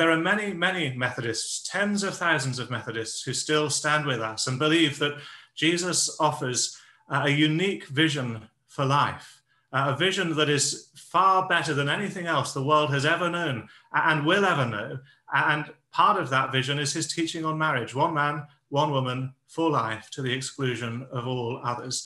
There are many, many Methodists, tens of thousands of Methodists, who still stand with us and believe that Jesus offers a unique vision for life—a vision that is far better than anything else the world has ever known and will ever know. And part of that vision is his teaching on marriage one man, one woman, for life to the exclusion of all others.